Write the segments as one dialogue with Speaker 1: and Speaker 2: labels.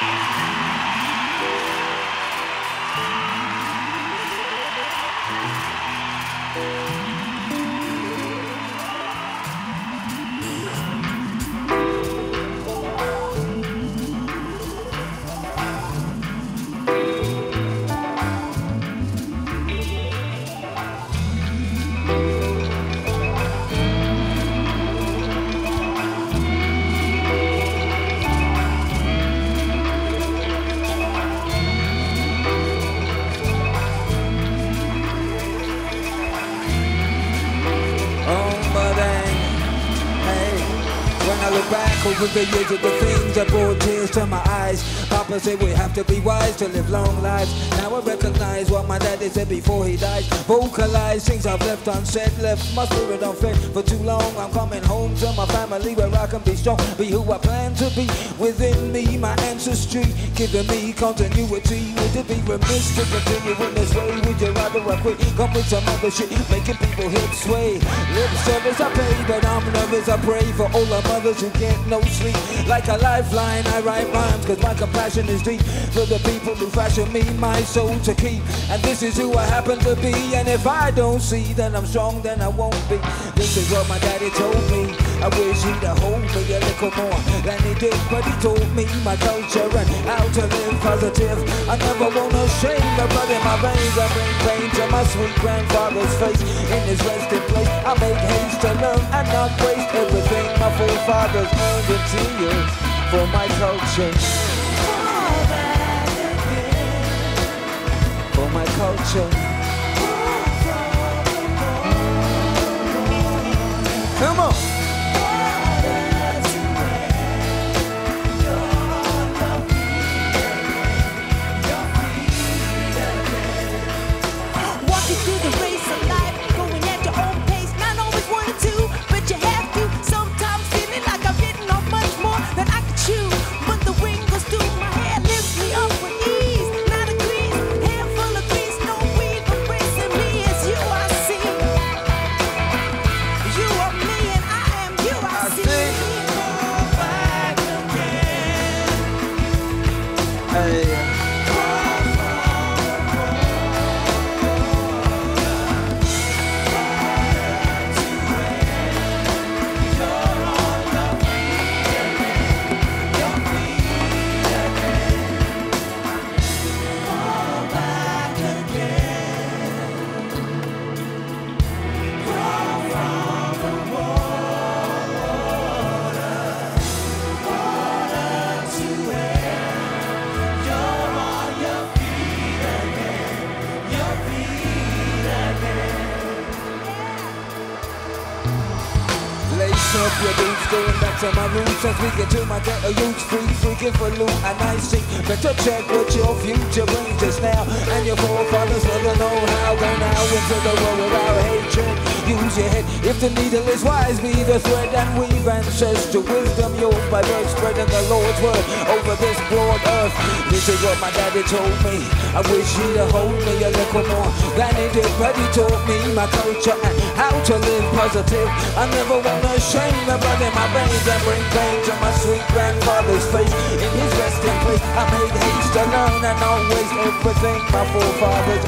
Speaker 1: Thank you. I look back over the years of the things that brought tears to my eyes. Papa said we have to be wise to live long lives. Now I recognize what my daddy said before he died. Vocalize things I've left unsaid, left my spirit unfed for too long. I'm coming home to my family where I can be strong, be who I plan to be. Within me, my ancestry, giving me continuity. Would it be remiss to continue in this way? Come with some other shit, making people hip sway. Lip service I pay, but I'm nervous. I pray for all the mothers who can't no sleep. Like a lifeline, I write rhymes, cause my compassion is deep. For the people who fashion me, my soul to keep. And this is who I happen to be. And if I don't see that I'm strong, then I won't be. This is what my daddy told me. I wish he'd hold me a little more than he did, but he told me my culture and how to live positive. I never wanna shame the blood in my veins. I bring pain to my sweet grandfather's face. In his resting place, I make haste to learn and not waste everything my forefathers earned in tears for my culture. For my culture. To my roots. And speaking to my ghetto youth free freaking for loot. And I see better check what your future brings us now. And your forefathers never know how go now into the world without hatred use your head. If the needle is wise be the thread and weave ancestral wisdom. Yours by birth spreading the Lord's word over this broad earth. This is what my daddy told me. I wish he'd have hold me a little more than he did but he taught me my culture and how to live positive. I never wanna shame the blood in my veins and bring pain to my sweet grandfather's face. In his resting place, I made haste to learn and always everything my forefathers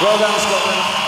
Speaker 1: Well done, Scotland.